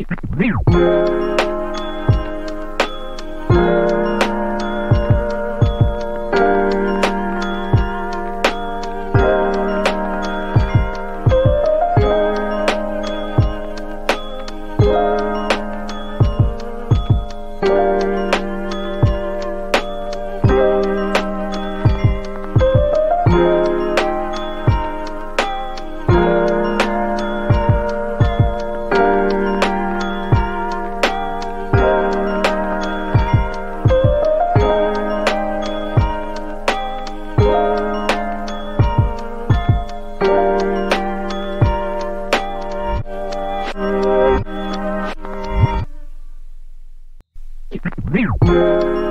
Música Música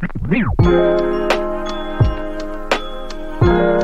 thank you